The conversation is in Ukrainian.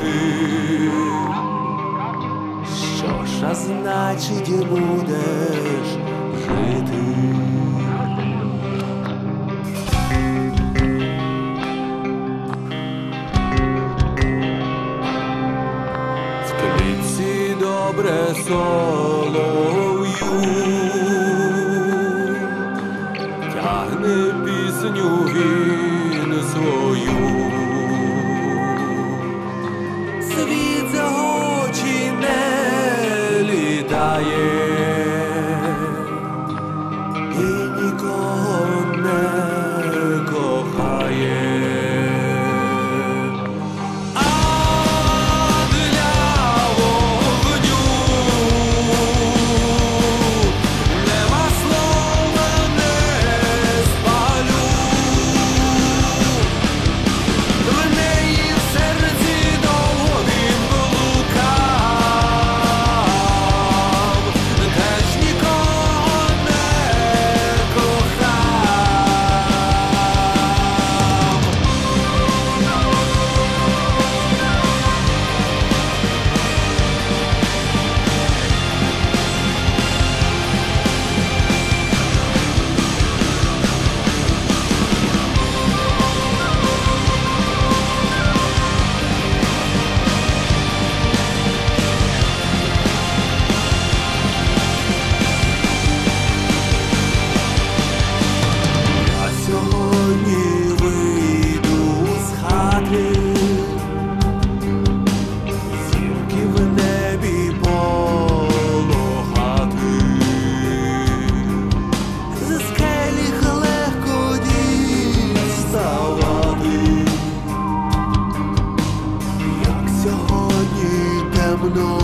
Ти, Що ж, а значить, будеш жити. В клітці добре солов'ю тягне пісню він свою. No.